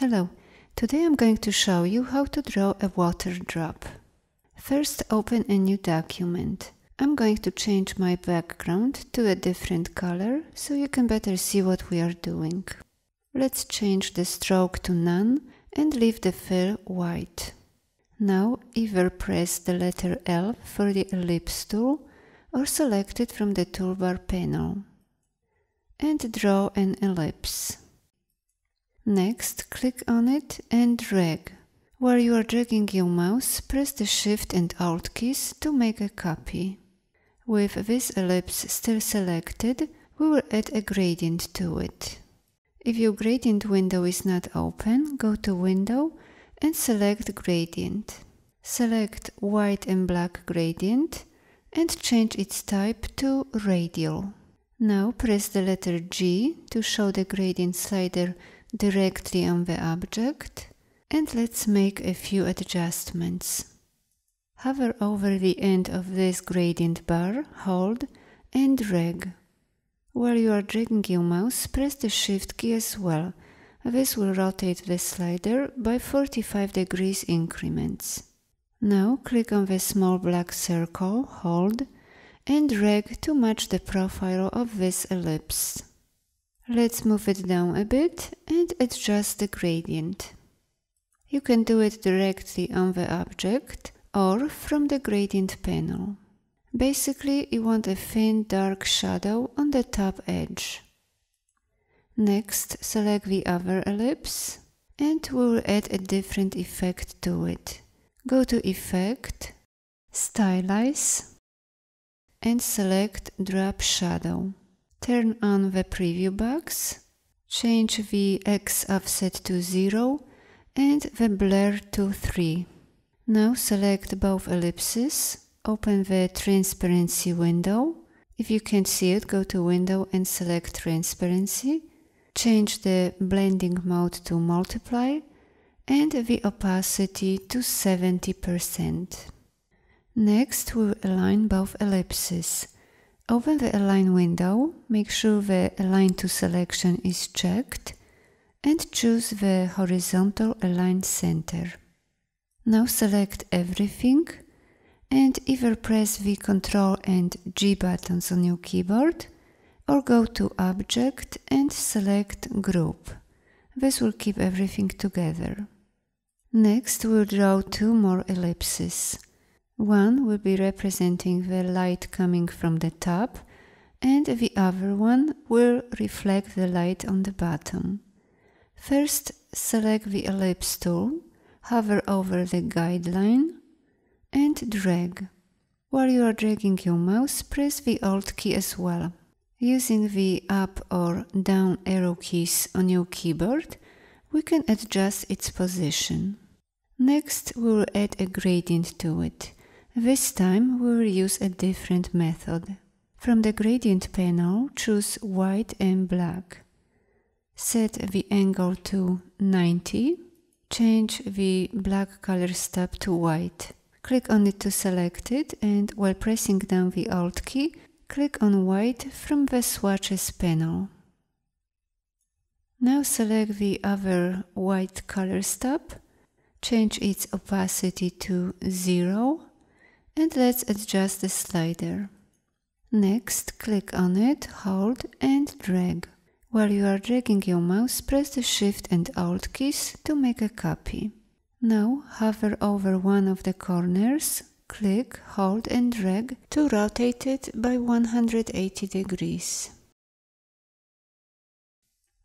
Hello, today I'm going to show you how to draw a water drop. First open a new document. I'm going to change my background to a different color so you can better see what we are doing. Let's change the stroke to none and leave the fill white. Now either press the letter L for the ellipse tool or select it from the toolbar panel. And draw an ellipse. Next, click on it and drag. While you are dragging your mouse, press the Shift and Alt keys to make a copy. With this ellipse still selected, we will add a gradient to it. If your gradient window is not open, go to Window and select Gradient. Select White and Black Gradient and change its type to Radial. Now press the letter G to show the gradient slider directly on the object and let's make a few adjustments. Hover over the end of this gradient bar, hold and drag. While you are dragging your mouse, press the shift key as well. This will rotate the slider by 45 degrees increments. Now click on the small black circle, hold and drag to match the profile of this ellipse. Let's move it down a bit and adjust the gradient. You can do it directly on the object or from the gradient panel. Basically, you want a thin dark shadow on the top edge. Next, select the other ellipse and we'll add a different effect to it. Go to Effect, Stylize and select Drop Shadow. Turn on the preview box, change the X offset to 0 and the blur to 3. Now select both ellipses, open the transparency window. If you can't see it, go to window and select transparency. Change the blending mode to multiply and the opacity to 70%. Next, we will align both ellipses. Open the Align window, make sure the Align to selection is checked, and choose the horizontal Align center. Now select everything and either press the Ctrl and G buttons on your keyboard or go to Object and select Group. This will keep everything together. Next we'll draw two more ellipses. One will be representing the light coming from the top and the other one will reflect the light on the bottom. First, select the ellipse tool, hover over the guideline and drag. While you are dragging your mouse, press the Alt key as well. Using the up or down arrow keys on your keyboard, we can adjust its position. Next, we will add a gradient to it. This time we will use a different method. From the gradient panel, choose white and black. Set the angle to 90. Change the black color stop to white. Click on it to select it and while pressing down the Alt key, click on white from the swatches panel. Now select the other white color stop, change its opacity to 0 and let's adjust the slider. Next, click on it, hold and drag. While you are dragging your mouse, press the Shift and Alt keys to make a copy. Now hover over one of the corners, click, hold and drag to rotate it by 180 degrees.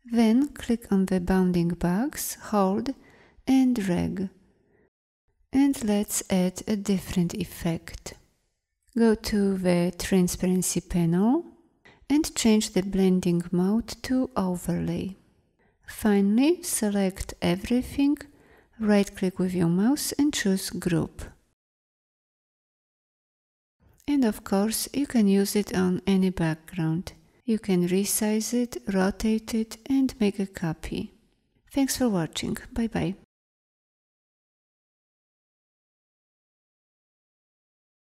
Then click on the bounding box, hold and drag. And let's add a different effect. Go to the transparency panel and change the blending mode to overlay. Finally, select everything, right click with your mouse and choose group. And of course, you can use it on any background. You can resize it, rotate it and make a copy. Thanks for watching. Bye bye.